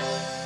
Bye.